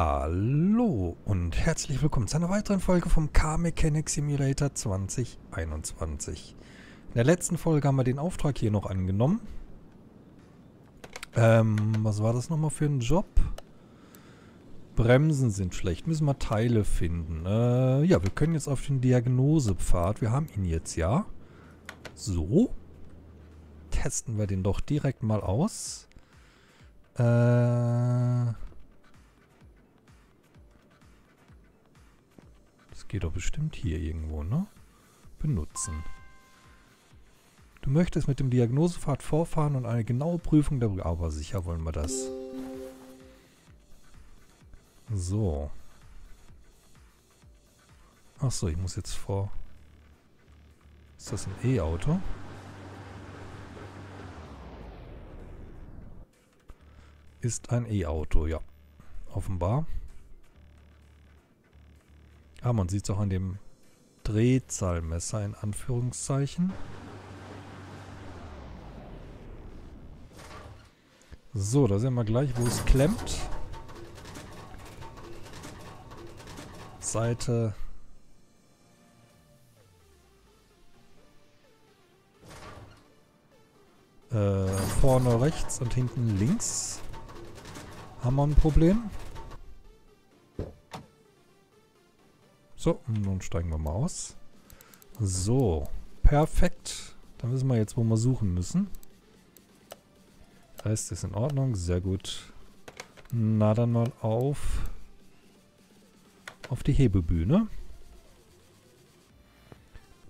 Hallo und herzlich willkommen zu einer weiteren Folge vom Car Mechanic Simulator 2021. In der letzten Folge haben wir den Auftrag hier noch angenommen. Ähm, was war das nochmal für ein Job? Bremsen sind schlecht, müssen wir Teile finden. Äh, ja, wir können jetzt auf den Diagnosepfad, wir haben ihn jetzt, ja. So. Testen wir den doch direkt mal aus. Äh... geht doch bestimmt hier irgendwo, ne? Benutzen. Du möchtest mit dem Diagnosepfad vorfahren und eine genaue Prüfung darüber... Aber sicher wollen wir das. So. Achso, ich muss jetzt vor... Ist das ein E-Auto? Ist ein E-Auto, ja. Offenbar. Ah, man sieht es auch an dem Drehzahlmesser in Anführungszeichen. So, da sehen wir gleich, wo es klemmt. Seite äh, vorne rechts und hinten links haben wir ein Problem. So, nun steigen wir mal aus. So, perfekt. Dann wissen wir jetzt, wo wir suchen müssen. Rest ist in Ordnung, sehr gut. Na dann mal auf auf die Hebebühne.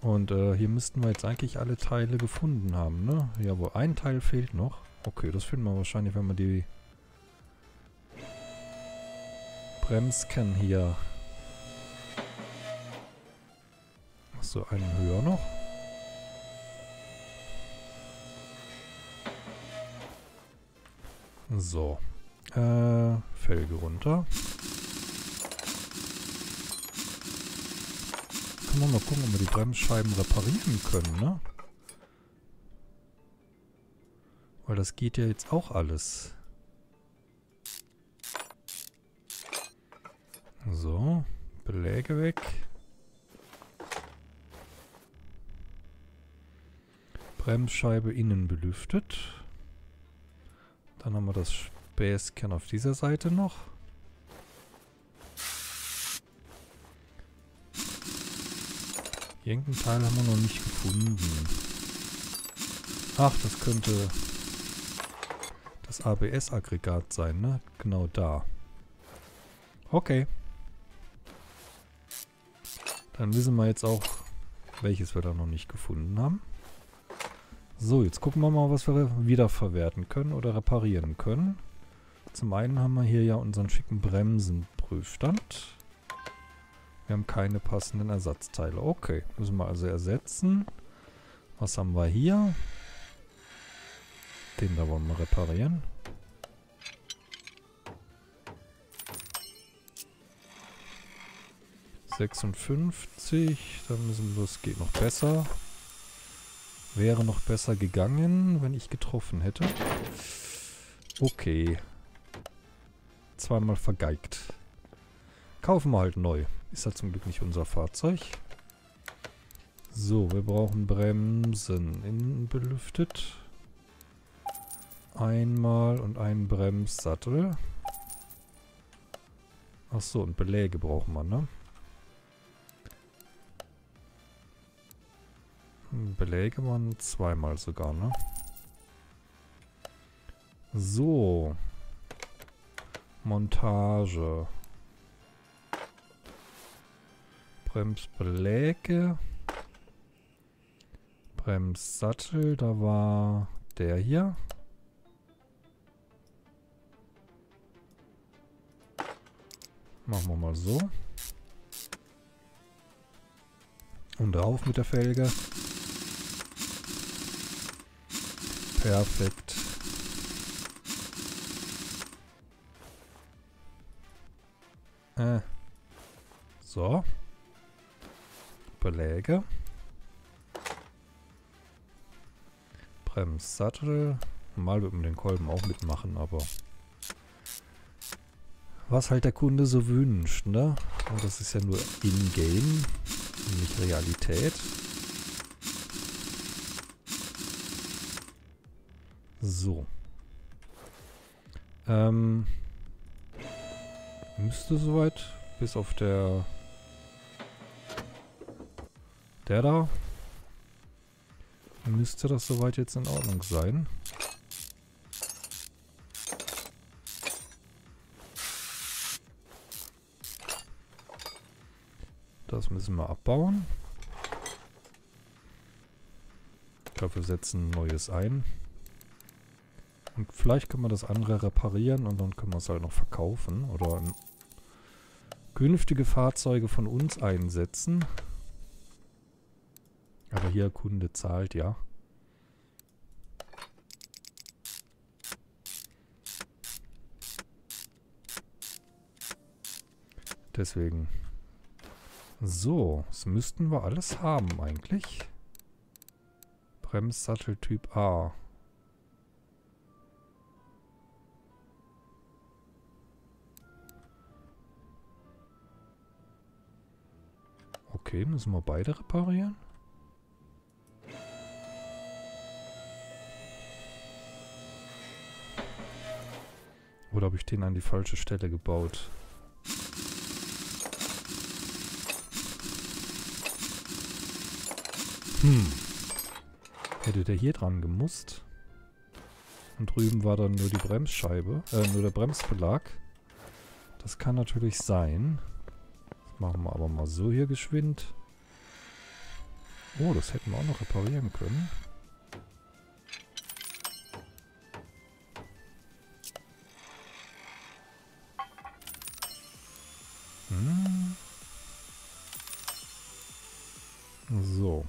Und äh, hier müssten wir jetzt eigentlich alle Teile gefunden haben, ne? Ja, wo ein Teil fehlt noch. Okay, das finden wir wahrscheinlich, wenn wir die Bremsken hier so, einen höher noch. So. Äh, Felge runter. Können wir mal gucken, ob wir die Bremsscheiben reparieren können, ne? Weil das geht ja jetzt auch alles. So. Beläge weg. Bremsscheibe innen belüftet. Dann haben wir das Späßchen auf dieser Seite noch. Irgendein Teil haben wir noch nicht gefunden. Ach, das könnte das ABS-Aggregat sein, ne? Genau da. Okay. Dann wissen wir jetzt auch, welches wir da noch nicht gefunden haben. So, jetzt gucken wir mal, was wir wiederverwerten können oder reparieren können. Zum einen haben wir hier ja unseren schicken Bremsenprüfstand. Wir haben keine passenden Ersatzteile. Okay, müssen wir also ersetzen. Was haben wir hier? Den da wollen wir reparieren. Sechsundfünfzig. Dann müssen wir, es geht noch besser. Wäre noch besser gegangen, wenn ich getroffen hätte. Okay. Zweimal vergeigt. Kaufen wir halt neu. Ist ja zum Glück nicht unser Fahrzeug. So, wir brauchen Bremsen. Innen belüftet. Einmal und einen Bremssattel. Achso, und Beläge brauchen wir, ne? Beläge waren zweimal sogar, ne? So. Montage. Bremsbeläge. Bremssattel, da war der hier. Machen wir mal so. Und drauf mit der Felge. Perfekt. Äh. So. Beläge. Bremssattel. Mal wird man den Kolben auch mitmachen, aber was halt der Kunde so wünscht, ne? Und das ist ja nur in-game, nicht Realität. So. Ähm, müsste soweit, bis auf der... Der da. Müsste das soweit jetzt in Ordnung sein. Das müssen wir abbauen. Ich glaube, wir setzen neues ein. Und vielleicht können wir das andere reparieren und dann können wir es halt noch verkaufen. Oder künftige Fahrzeuge von uns einsetzen. Aber hier Kunde zahlt, ja. Deswegen so, das müssten wir alles haben eigentlich. Bremssattel Typ A. Okay, müssen wir beide reparieren? Oder habe ich den an die falsche Stelle gebaut? Hm. Hätte der hier dran gemusst. Und drüben war dann nur die Bremsscheibe, äh, nur der Bremsbelag. Das kann natürlich sein. Machen wir aber mal so hier geschwind. Oh, das hätten wir auch noch reparieren können. Hm. So.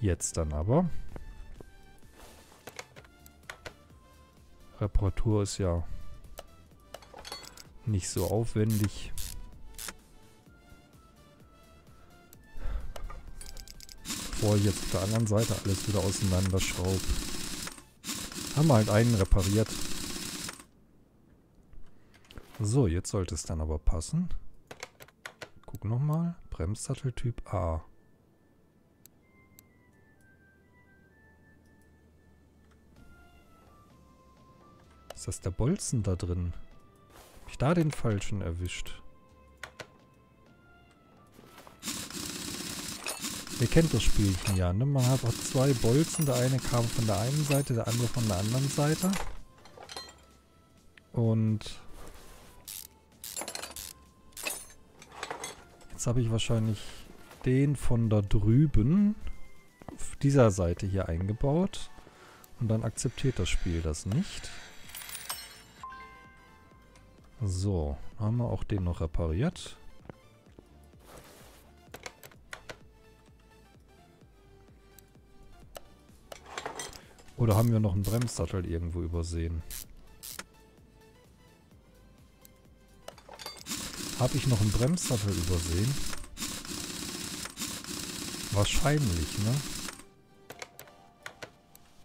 Jetzt dann aber. Reparatur ist ja nicht so aufwendig. Bevor ich jetzt auf der anderen Seite alles wieder auseinanderschraube. Haben wir halt einen repariert. So, jetzt sollte es dann aber passen. Guck nochmal. Bremssattel Typ A. Ist das der Bolzen da drin? Hab ich da den falschen erwischt? Ihr kennt das Spielchen ja, ne? Man hat auch zwei Bolzen. Der eine kam von der einen Seite, der andere von der anderen Seite. Und... Jetzt habe ich wahrscheinlich den von da drüben auf dieser Seite hier eingebaut. Und dann akzeptiert das Spiel das nicht. So, haben wir auch den noch repariert. Oder haben wir noch einen Bremssattel irgendwo übersehen? Habe ich noch einen Bremssattel übersehen? Wahrscheinlich, ne?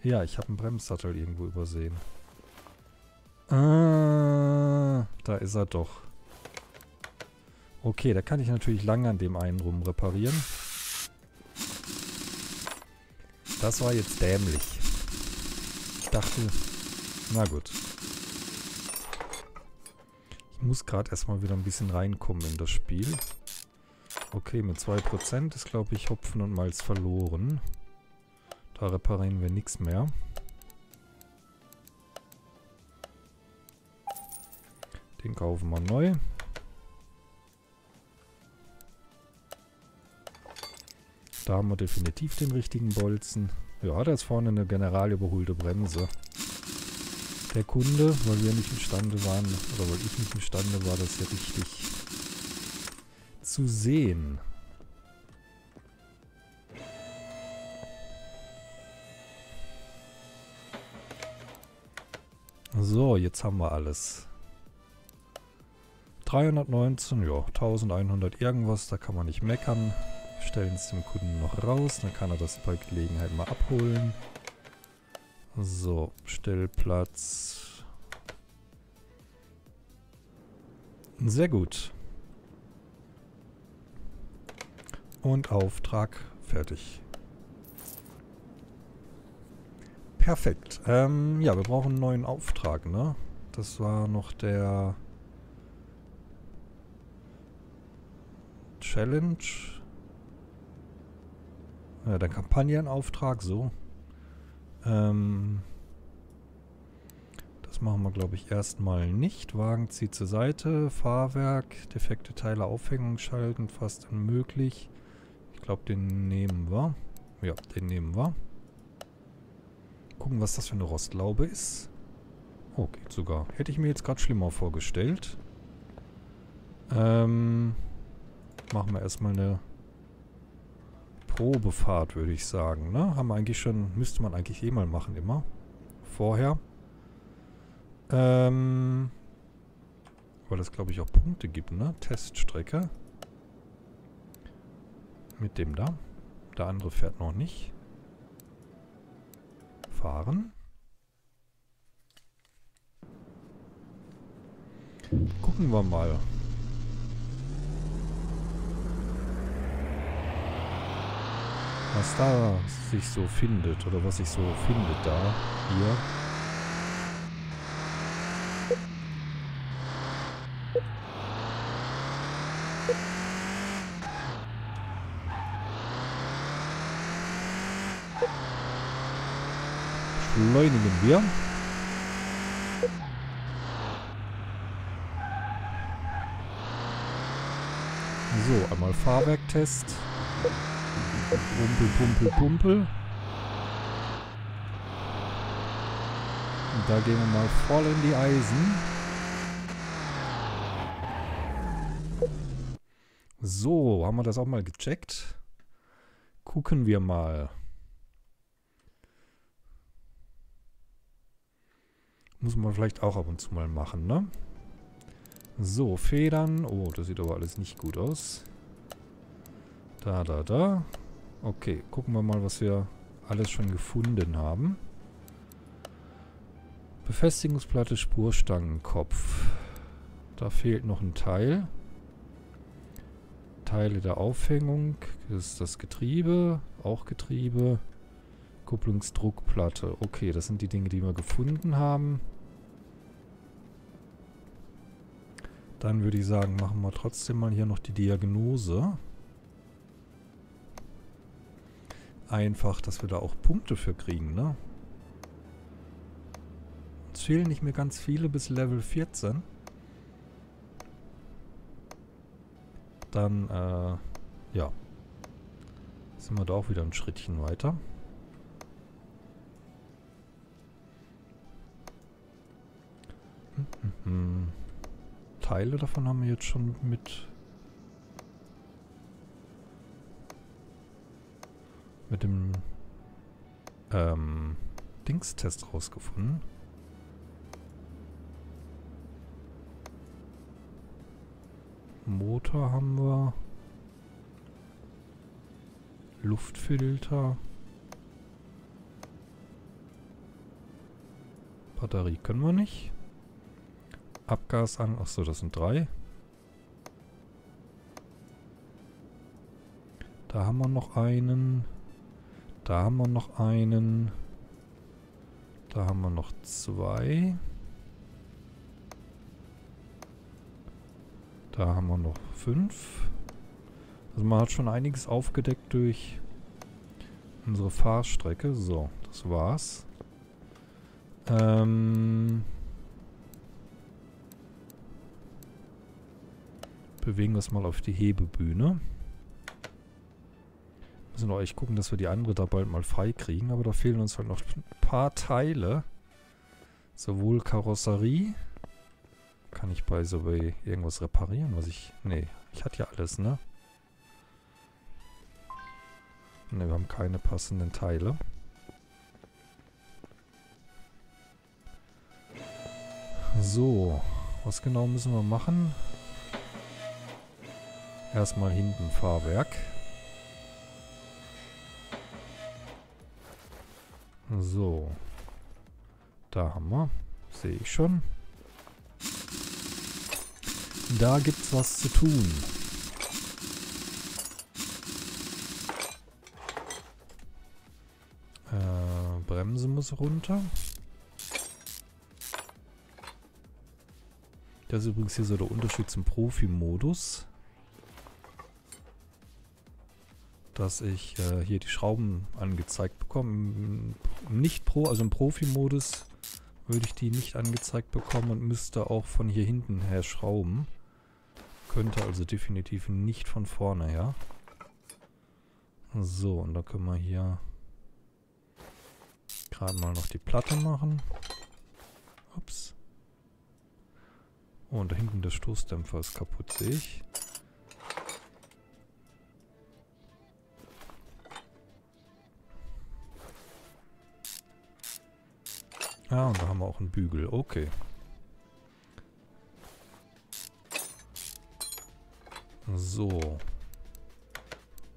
Ja, ich habe einen Bremssattel irgendwo übersehen. Ah, da ist er doch. Okay, da kann ich natürlich lange an dem einen rum reparieren. Das war jetzt dämlich. Ich dachte, na gut. Ich muss gerade erstmal wieder ein bisschen reinkommen in das Spiel. Okay, mit 2% ist, glaube ich, Hopfen und Malz verloren. Da reparieren wir nichts mehr. Den kaufen wir neu. Da haben wir definitiv den richtigen Bolzen. Ja, da ist vorne eine general überholte Bremse. Der Kunde, weil wir nicht imstande waren, oder weil ich nicht imstande war, das hier richtig zu sehen. So, jetzt haben wir alles. 319, ja, 1100 irgendwas, da kann man nicht meckern. Stellen es dem Kunden noch raus, dann kann er das bei Gelegenheit mal abholen. So, Stellplatz. Sehr gut. Und Auftrag fertig. Perfekt. Ähm, ja, wir brauchen einen neuen Auftrag, ne? Das war noch der Challenge. Ja, der Kampagnenauftrag, so. Ähm, das machen wir, glaube ich, erstmal nicht. Wagen zieht zur Seite. Fahrwerk, defekte Teile Aufhängung schalten, fast unmöglich. Ich glaube, den nehmen wir. Ja, den nehmen wir. Gucken, was das für eine Rostlaube ist. Oh, geht sogar. Hätte ich mir jetzt gerade schlimmer vorgestellt. Ähm, machen wir erstmal eine Probefahrt, würde ich sagen. Ne? Haben wir eigentlich schon, müsste man eigentlich eh mal machen, immer. Vorher. Ähm, weil es, glaube ich, auch Punkte gibt, ne? Teststrecke. Mit dem da. Der andere fährt noch nicht. Fahren. Gucken wir mal. Was da sich so findet oder was sich so findet da hier. Beschleunigen wir. So, einmal Fahrwerktest. Pumpel, pumpel, pumpel. Und da gehen wir mal voll in die Eisen. So, haben wir das auch mal gecheckt. Gucken wir mal. Muss man vielleicht auch ab und zu mal machen, ne? So, Federn. Oh, das sieht aber alles nicht gut aus. Da, da, da. Okay, gucken wir mal, was wir alles schon gefunden haben. Befestigungsplatte, Spurstangenkopf. Da fehlt noch ein Teil. Teile der Aufhängung. Das ist das Getriebe. Auch Getriebe. Kupplungsdruckplatte. Okay, das sind die Dinge, die wir gefunden haben. Dann würde ich sagen, machen wir trotzdem mal hier noch die Diagnose. Einfach, dass wir da auch Punkte für kriegen, ne? Uns fehlen nicht mehr ganz viele bis Level 14. Dann, äh, ja. Sind wir da auch wieder ein Schrittchen weiter. Hm, hm, hm. Teile davon haben wir jetzt schon mit mit dem ähm, Dingstest rausgefunden. Motor haben wir. Luftfilter. Batterie können wir nicht. Abgas an. Achso, das sind drei. Da haben wir noch einen. Da haben wir noch einen. Da haben wir noch zwei. Da haben wir noch fünf. Also man hat schon einiges aufgedeckt durch unsere Fahrstrecke. So, das war's. Ähm bewegen wir es mal auf die Hebebühne. Müssen wir echt gucken, dass wir die andere da bald mal frei kriegen. Aber da fehlen uns halt noch ein paar Teile. Sowohl Karosserie. Kann ich bei so irgendwas reparieren, was ich... Nee, ich hatte ja alles, ne? Ne, wir haben keine passenden Teile. So, was genau müssen wir machen? Erstmal hinten Fahrwerk. So. Da haben wir. Sehe ich schon. Da gibt's was zu tun. Äh, Bremse muss runter. Das ist übrigens hier so der Unterschied zum Profi-Modus. Dass ich äh, hier die Schrauben angezeigt bekomme. Nicht Pro, also im Profi-Modus würde ich die nicht angezeigt bekommen und müsste auch von hier hinten her schrauben. Könnte also definitiv nicht von vorne her. So, und da können wir hier gerade mal noch die Platte machen. Ups. Oh, und da hinten der Stoßdämpfer ist kaputt, sehe ich. Ah, und da haben wir auch einen Bügel. Okay. So.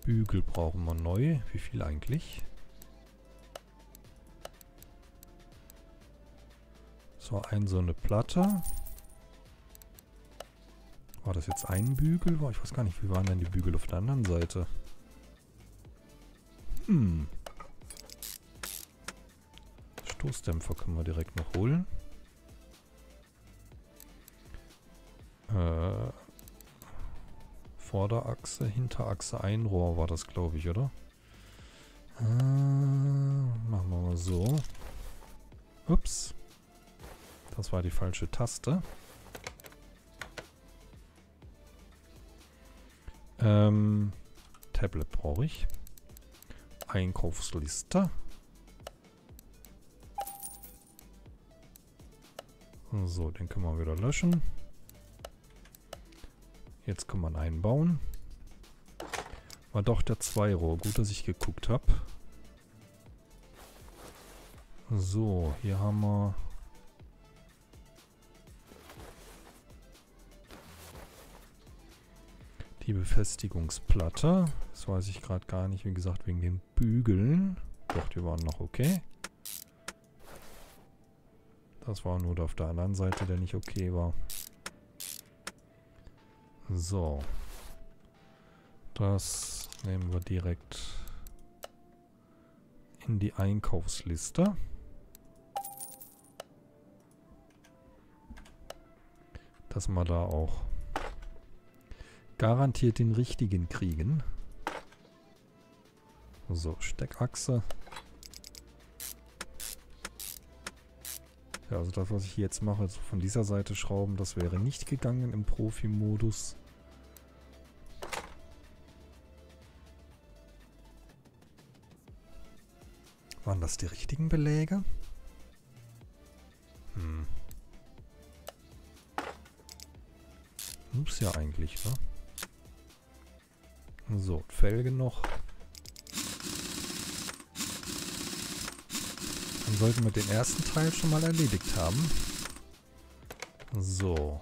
Bügel brauchen wir neu. Wie viel eigentlich? So, ein so eine Platte. War das jetzt ein Bügel? Ich weiß gar nicht, wie waren denn die Bügel auf der anderen Seite? Hm. Stoßdämpfer können wir direkt noch holen. Äh, Vorderachse, Hinterachse, Einrohr war das, glaube ich, oder? Äh, machen wir mal so. Ups. Das war die falsche Taste. Ähm, Tablet brauche ich. Einkaufsliste. So, den können wir wieder löschen. Jetzt kann man einbauen. War doch der Zweirohr. Gut, dass ich geguckt habe. So, hier haben wir... Die Befestigungsplatte. Das weiß ich gerade gar nicht, wie gesagt, wegen den Bügeln. Doch, die waren noch okay. Das war nur auf der anderen Seite, der nicht okay war. So. Das nehmen wir direkt in die Einkaufsliste. Dass wir da auch garantiert den richtigen kriegen. So, Steckachse. Ja, also das, was ich jetzt mache, also von dieser Seite schrauben, das wäre nicht gegangen im Profi-Modus. Waren das die richtigen Beläge? Hm. Muss ja eigentlich, ne? So, Felge noch. Dann sollten wir den ersten Teil schon mal erledigt haben. So.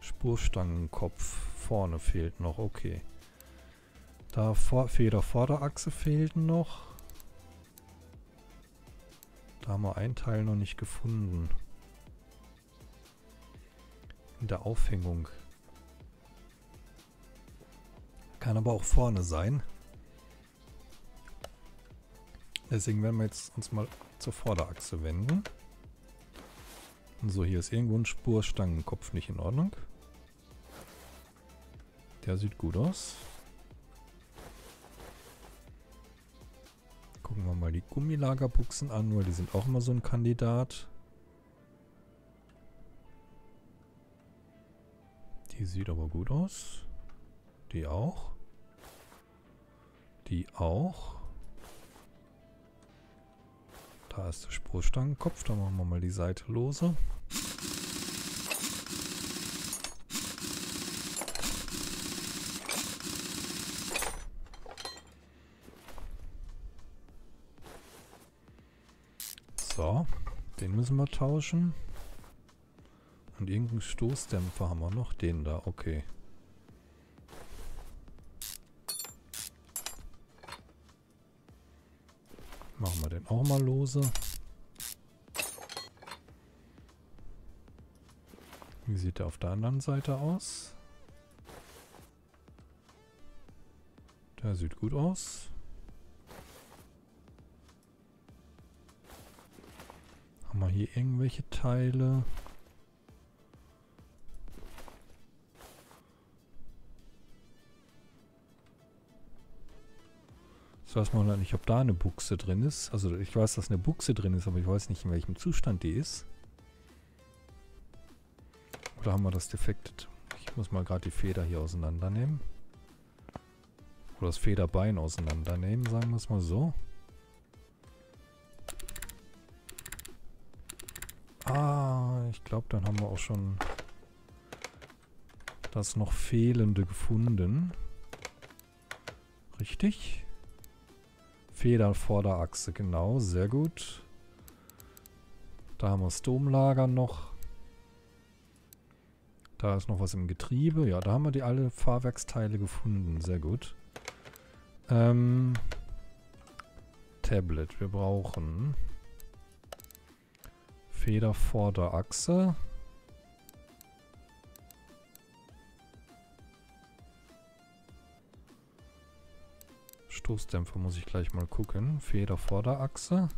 Spurstangenkopf vorne fehlt noch, okay. Da vor Federvorderachse fehlt noch. Da haben wir einen Teil noch nicht gefunden. In der Aufhängung. Kann aber auch vorne sein. Deswegen werden wir jetzt uns mal zur Vorderachse wenden. So, hier ist irgendwo ein Spurstangenkopf nicht in Ordnung. Der sieht gut aus. Gucken wir mal die Gummilagerbuchsen an, weil die sind auch immer so ein Kandidat. Die sieht aber gut aus. Die auch. Die auch. Da ist der Spurstangenkopf. Da machen wir mal die Seite lose. So, den müssen wir tauschen. Und irgendeinen Stoßdämpfer haben wir noch. Den da, okay. Machen wir den auch mal lose. Wie sieht er auf der anderen Seite aus? Der sieht gut aus. Haben wir hier irgendwelche Teile? Ich weiß mal nicht, ob da eine Buchse drin ist. Also ich weiß, dass eine Buchse drin ist, aber ich weiß nicht, in welchem Zustand die ist. Oder haben wir das defekt? Ich muss mal gerade die Feder hier auseinandernehmen. Oder das Federbein auseinandernehmen, sagen wir es mal so. Ah, ich glaube, dann haben wir auch schon das noch Fehlende gefunden. Richtig? Federvorderachse, genau, sehr gut. Da haben wir das Domlager noch. Da ist noch was im Getriebe. Ja, da haben wir die alle Fahrwerksteile gefunden. Sehr gut. Ähm, Tablet. Wir brauchen Federvorderachse. Stoßdämpfer muss ich gleich mal gucken. Feder Vorderachse.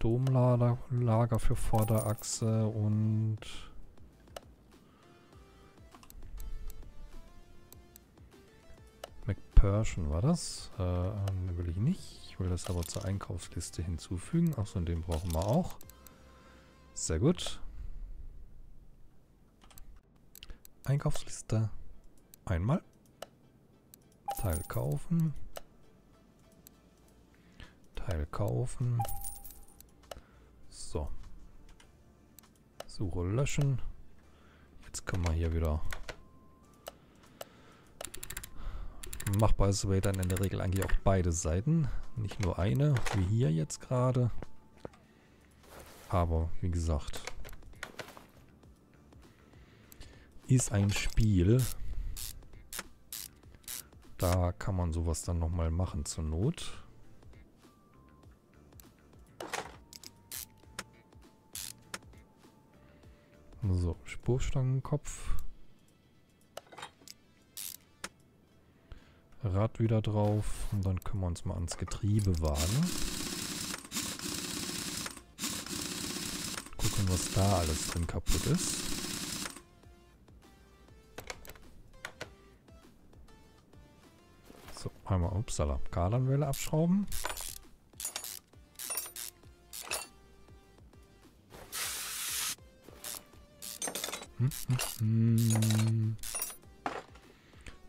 Domlager Lager für Vorderachse und... McPersion war das. Äh, will ich nicht. Ich will das aber zur Einkaufsliste hinzufügen. Achso, den brauchen wir auch. Sehr gut. Einkaufsliste. Einmal. Teil kaufen. Teil kaufen. So. Suche löschen. Jetzt können wir hier wieder... Machbar ist aber dann in der Regel eigentlich auch beide Seiten. Nicht nur eine, wie hier jetzt gerade. Aber, wie gesagt, ist ein Spiel. Da kann man sowas dann nochmal machen zur Not. So, Spurstangenkopf. Rad wieder drauf. Und dann können wir uns mal ans Getriebe wagen. Gucken, was da alles drin kaputt ist. So, einmal, upsala, Kardanwelle abschrauben.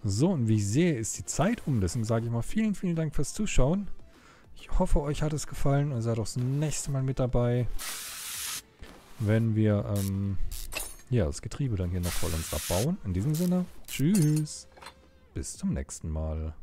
So, und wie ich sehe, ist die Zeit um. Deswegen sage ich mal vielen, vielen Dank fürs Zuschauen. Ich hoffe, euch hat es gefallen und seid auch das nächste Mal mit dabei, wenn wir ähm, ja, das Getriebe dann hier noch vollends abbauen. In diesem Sinne, tschüss. Bis zum nächsten Mal.